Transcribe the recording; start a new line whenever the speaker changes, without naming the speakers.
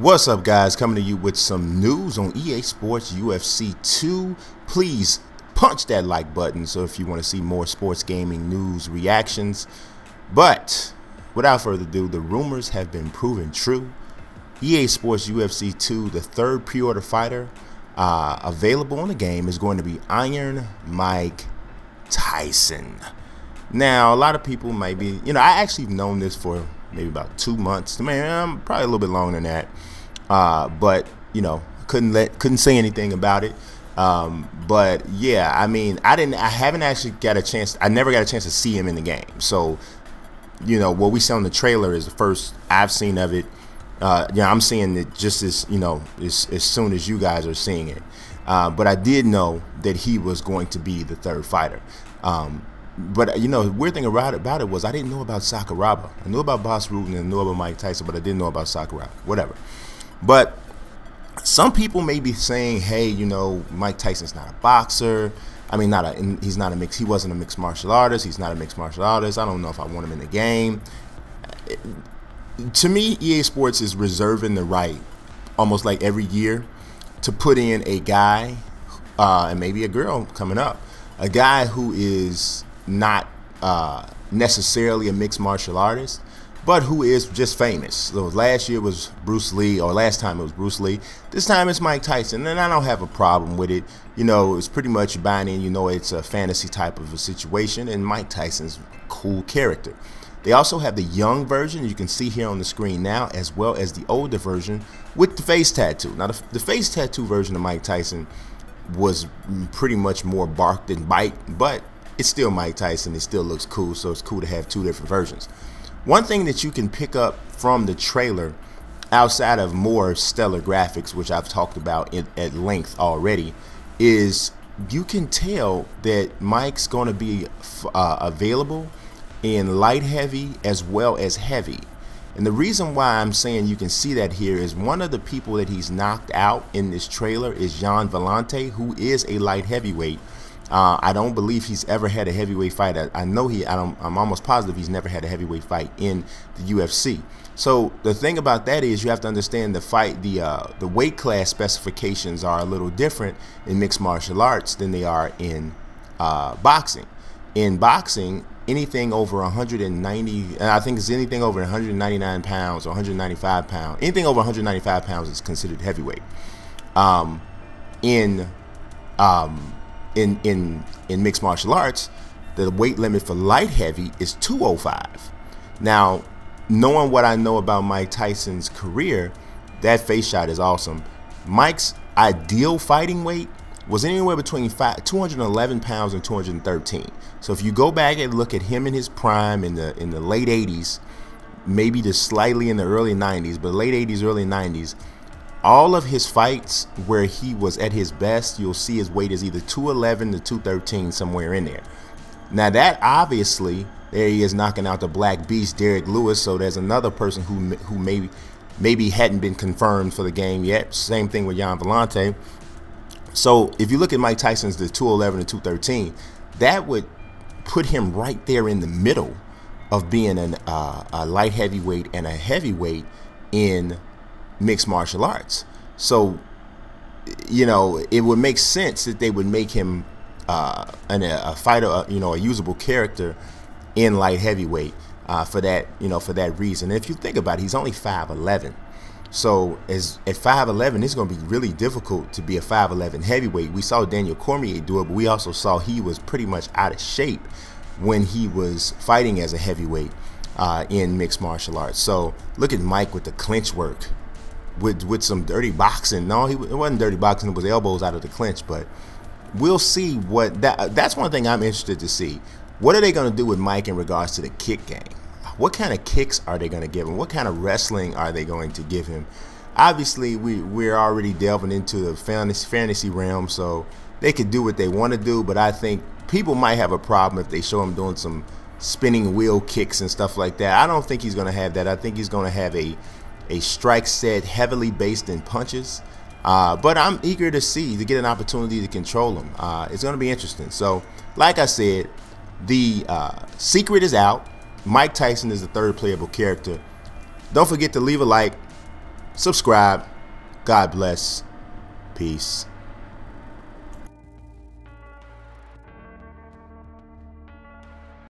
What's up, guys? Coming to you with some news on EA Sports UFC 2. Please punch that like button so if you want to see more sports gaming news reactions. But without further ado, the rumors have been proven true. EA Sports UFC 2, the third pre order fighter uh, available in the game, is going to be Iron Mike Tyson. Now, a lot of people might be, you know, I actually have known this for maybe about two months. Man, probably a little bit longer than that. Uh, but you know, couldn't let, couldn't say anything about it. Um, but yeah, I mean, I didn't, I haven't actually got a chance. I never got a chance to see him in the game. So, you know, what we saw in the trailer is the first I've seen of it. Uh, yeah, I'm seeing it just as you know, as, as soon as you guys are seeing it. Uh, but I did know that he was going to be the third fighter. Um, but you know, the weird thing about it, it was I didn't know about Sakuraba. I knew about Bas Rutten and I knew about Mike Tyson, but I didn't know about Sakuraba. Whatever. But some people may be saying, "Hey, you know, Mike Tyson's not a boxer. I mean, not a he's not a mix. He wasn't a mixed martial artist. He's not a mixed martial artist. I don't know if I want him in the game." To me, EA Sports is reserving the right, almost like every year, to put in a guy uh, and maybe a girl coming up, a guy who is not uh, necessarily a mixed martial artist, but who is just famous. So last year was Bruce Lee, or last time it was Bruce Lee. This time it's Mike Tyson, and I don't have a problem with it. You know, it's pretty much buying in. You know, it's a fantasy type of a situation, and Mike Tyson's cool character. They also have the young version you can see here on the screen now, as well as the older version with the face tattoo. Now, the, the face tattoo version of Mike Tyson was pretty much more bark than bite, but it's still Mike Tyson. It still looks cool, so it's cool to have two different versions. One thing that you can pick up from the trailer, outside of more stellar graphics, which I've talked about in, at length already, is you can tell that Mike's going to be uh, available in light heavy as well as heavy. And the reason why I'm saying you can see that here is one of the people that he's knocked out in this trailer is Gian Villante, who is a light heavyweight uh, I don't believe he's ever had a heavyweight fight. I, I know he. I am almost positive he's never had a heavyweight fight in the UFC. So the thing about that is you have to understand the fight. The uh, the weight class specifications are a little different in mixed martial arts than they are in uh, boxing. In boxing, anything over 190, I think it's anything over 199 pounds or 195 pounds. Anything over 195 pounds is considered heavyweight. Um, in um, in in in mixed martial arts, the weight limit for light heavy is 205. Now, knowing what I know about Mike Tyson's career, that face shot is awesome. Mike's ideal fighting weight was anywhere between five, 211 pounds and 213. So if you go back and look at him in his prime in the in the late 80s, maybe just slightly in the early 90s, but late 80s, early 90s, all of his fights where he was at his best, you'll see his weight is either 211 to 213, somewhere in there. Now, that obviously, there he is knocking out the Black Beast, Derrick Lewis. So there's another person who who maybe maybe hadn't been confirmed for the game yet. Same thing with Gian Villante. So if you look at Mike Tyson's the 211 to 213, that would put him right there in the middle of being an, uh, a light heavyweight and a heavyweight in mixed martial arts. So, you know, it would make sense that they would make him uh, an, a fighter, uh, you know, a usable character in light heavyweight uh, for that, you know, for that reason. And if you think about it, he's only 5'11". So as at 5'11", it's going to be really difficult to be a 5'11 heavyweight. We saw Daniel Cormier do it, but we also saw he was pretty much out of shape when he was fighting as a heavyweight uh, in mixed martial arts. So look at Mike with the clinch work with with some dirty boxing. No, he it wasn't dirty boxing. It was elbows out of the clinch. But we'll see what that. That's one thing I'm interested to see. What are they going to do with Mike in regards to the kick game? What kind of kicks are they going to give him? What kind of wrestling are they going to give him? Obviously, we we're already delving into the fantasy fantasy realm, so they could do what they want to do. But I think people might have a problem if they show him doing some spinning wheel kicks and stuff like that. I don't think he's going to have that. I think he's going to have a a strike set heavily based in punches. Uh, but I'm eager to see to get an opportunity to control him. Uh, it's going to be interesting. So, like I said, the uh, secret is out. Mike Tyson is the third playable character. Don't forget to leave a like, subscribe. God bless. Peace.